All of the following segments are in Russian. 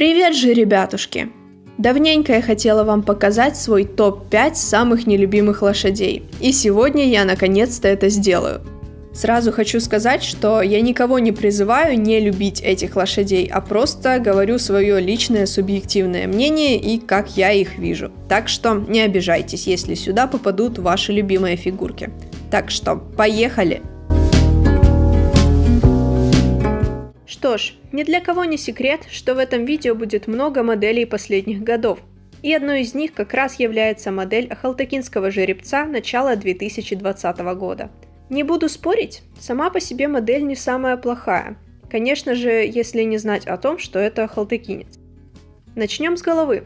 Привет же, ребятушки! Давненько я хотела вам показать свой топ-5 самых нелюбимых лошадей, и сегодня я наконец-то это сделаю. Сразу хочу сказать, что я никого не призываю не любить этих лошадей, а просто говорю свое личное субъективное мнение и как я их вижу. Так что не обижайтесь, если сюда попадут ваши любимые фигурки. Так что поехали! Что ж, ни для кого не секрет, что в этом видео будет много моделей последних годов. И одной из них как раз является модель Ахалтакинского жеребца начала 2020 года. Не буду спорить, сама по себе модель не самая плохая. Конечно же, если не знать о том, что это ахалтыкинец. Начнем с головы.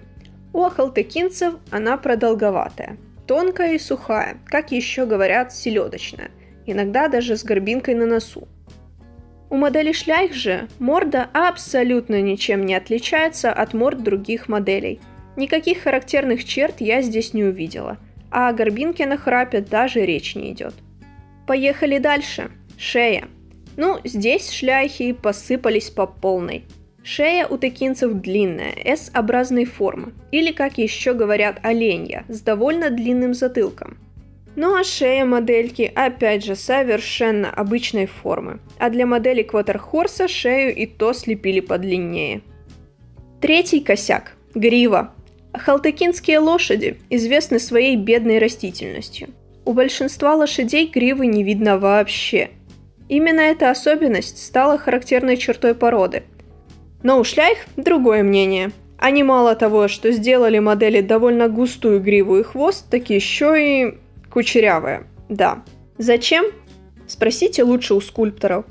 У ахалтыкинцев она продолговатая, тонкая и сухая, как еще говорят, селедочная, иногда даже с горбинкой на носу. У модели Шляйх же морда абсолютно ничем не отличается от морд других моделей. Никаких характерных черт я здесь не увидела, а о горбинке на храпе даже речь не идет. Поехали дальше. Шея. Ну, здесь шляхи посыпались по полной. Шея у текинцев длинная, S-образной формы, или, как еще говорят, оленья, с довольно длинным затылком. Ну а шея модельки опять же совершенно обычной формы, а для модели Квотерхорса шею и то слепили подлиннее. Третий косяк – грива. Халтыкинские лошади известны своей бедной растительностью. У большинства лошадей гривы не видно вообще. Именно эта особенность стала характерной чертой породы. Но у шляйх другое мнение. Они мало того, что сделали модели довольно густую гриву и хвост, так еще и Кучерявая, да. Зачем? Спросите лучше у скульпторов.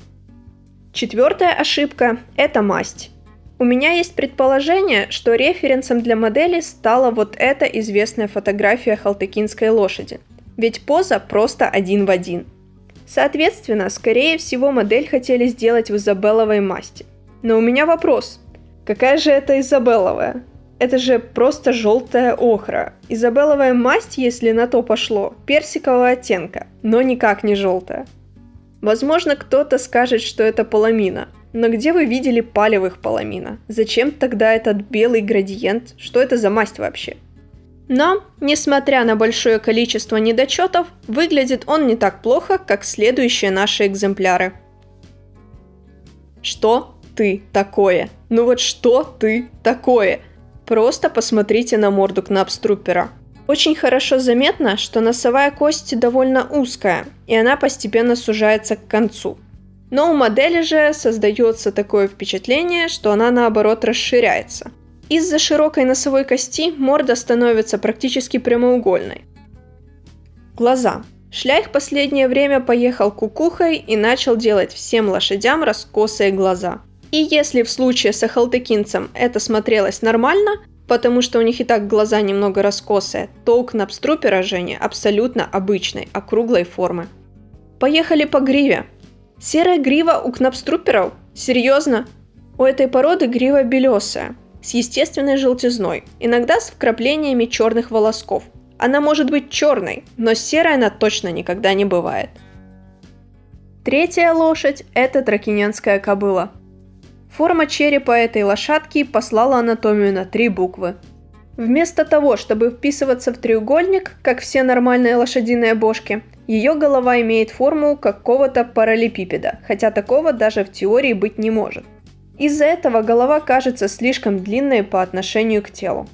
Четвертая ошибка – это масть. У меня есть предположение, что референсом для модели стала вот эта известная фотография халтыкинской лошади. Ведь поза просто один в один. Соответственно, скорее всего, модель хотели сделать в изабелловой масти. Но у меня вопрос. Какая же это изабелловая? Это же просто желтая охра. Изабелловая масть, если на то пошло, персикового оттенка, но никак не желтая. Возможно, кто-то скажет, что это поламина. Но где вы видели палевых поламина? Зачем тогда этот белый градиент? Что это за масть вообще? Но, несмотря на большое количество недочетов, выглядит он не так плохо, как следующие наши экземпляры. Что ты такое? Ну вот что ты такое? Просто посмотрите на морду кнапструпера. Очень хорошо заметно, что носовая кость довольно узкая, и она постепенно сужается к концу. Но у модели же создается такое впечатление, что она наоборот расширяется. Из-за широкой носовой кости морда становится практически прямоугольной. Глаза. Шляйх последнее время поехал кукухой и начал делать всем лошадям раскосые глаза – и если в случае с ахалтыкинцем это смотрелось нормально, потому что у них и так глаза немного раскосые, то у кнапструпера Жени абсолютно обычной, округлой формы. Поехали по гриве. Серая грива у кнапструперов? Серьезно? У этой породы грива белесая, с естественной желтизной, иногда с вкраплениями черных волосков. Она может быть черной, но серой она точно никогда не бывает. Третья лошадь – это тракинянская кобыла – Форма черепа этой лошадки послала анатомию на три буквы. Вместо того, чтобы вписываться в треугольник, как все нормальные лошадиные бошки, ее голова имеет форму какого-то параллелепипеда, хотя такого даже в теории быть не может. Из-за этого голова кажется слишком длинной по отношению к телу.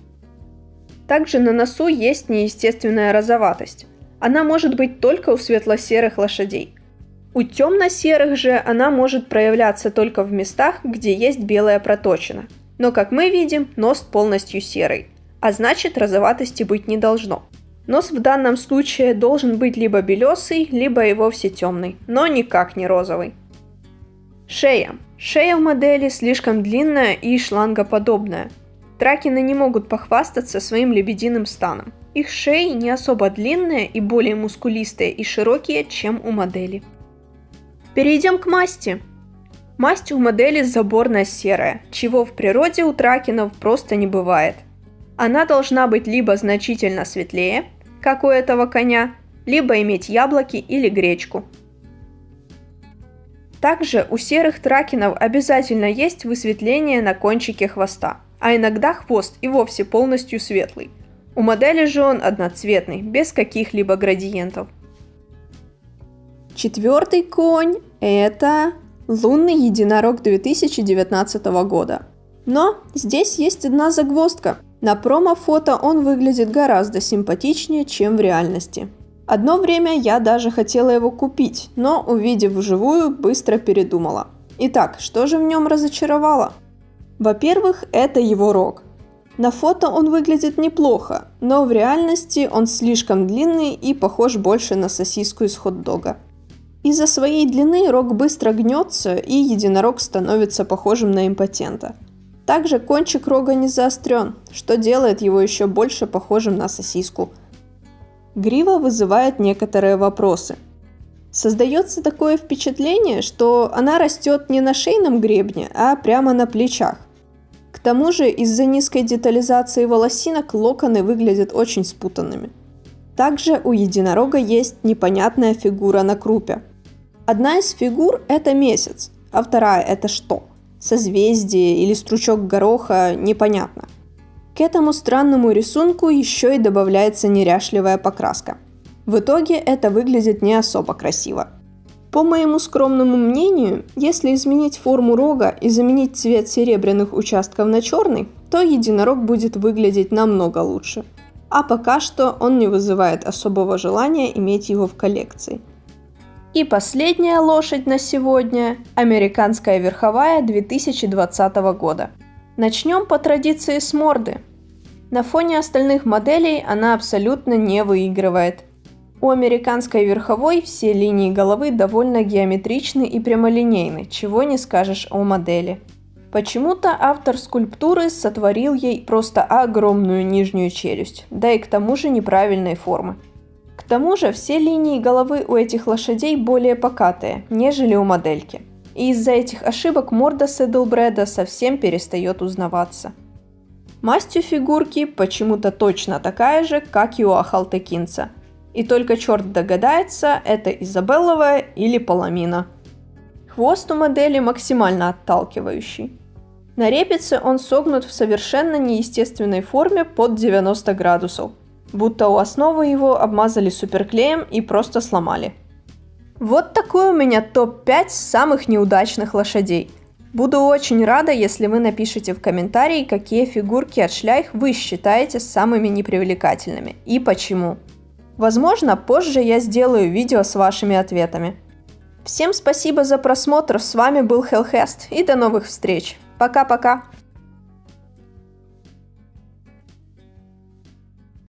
Также на носу есть неестественная розоватость. Она может быть только у светло-серых лошадей. У темно-серых же она может проявляться только в местах, где есть белая проточина. Но, как мы видим, нос полностью серый, а значит розоватости быть не должно. Нос в данном случае должен быть либо белесый, либо и вовсе темный, но никак не розовый. Шея. Шея в модели слишком длинная и шлангоподобная. Тракины не могут похвастаться своим лебединым станом. Их шеи не особо длинные и более мускулистые и широкие, чем у модели. Перейдем к масти. Масть у модели заборно-серая, чего в природе у тракинов просто не бывает. Она должна быть либо значительно светлее, как у этого коня, либо иметь яблоки или гречку. Также у серых тракинов обязательно есть высветление на кончике хвоста. а иногда хвост и вовсе полностью светлый. У модели же он одноцветный, без каких-либо градиентов. Четвертый конь – это лунный единорог 2019 года. Но здесь есть одна загвоздка. На промо-фото он выглядит гораздо симпатичнее, чем в реальности. Одно время я даже хотела его купить, но увидев вживую, быстро передумала. Итак, что же в нем разочаровало? Во-первых, это его рог. На фото он выглядит неплохо, но в реальности он слишком длинный и похож больше на сосиску из хот-дога. Из-за своей длины рог быстро гнется, и единорог становится похожим на импотента. Также кончик рога не заострен, что делает его еще больше похожим на сосиску. Грива вызывает некоторые вопросы. Создается такое впечатление, что она растет не на шейном гребне, а прямо на плечах. К тому же из-за низкой детализации волосинок локоны выглядят очень спутанными. Также у единорога есть непонятная фигура на крупе. Одна из фигур – это месяц, а вторая – это что? Созвездие или стручок гороха – непонятно. К этому странному рисунку еще и добавляется неряшливая покраска. В итоге это выглядит не особо красиво – по моему скромному мнению, если изменить форму рога и заменить цвет серебряных участков на черный, то единорог будет выглядеть намного лучше. А пока что он не вызывает особого желания иметь его в коллекции. И последняя лошадь на сегодня – американская верховая 2020 года. Начнем по традиции с морды. На фоне остальных моделей она абсолютно не выигрывает – у американской верховой все линии головы довольно геометричны и прямолинейны, чего не скажешь о модели. Почему-то автор скульптуры сотворил ей просто огромную нижнюю челюсть, да и к тому же неправильной формы. К тому же все линии головы у этих лошадей более покатые, нежели у модельки. И из-за этих ошибок морда Седлбреда совсем перестает узнаваться. Масть у фигурки почему-то точно такая же, как и у Ахалтекинца – и только черт догадается, это Изабелловая или Паламина. Хвост у модели максимально отталкивающий. На репице он согнут в совершенно неестественной форме под 90 градусов, будто у основы его обмазали суперклеем и просто сломали. Вот такой у меня топ-5 самых неудачных лошадей. Буду очень рада, если вы напишите в комментарии, какие фигурки от шляйх вы считаете самыми непривлекательными и почему. Возможно, позже я сделаю видео с вашими ответами. Всем спасибо за просмотр, с вами был Hellcast и до новых встреч. Пока-пока!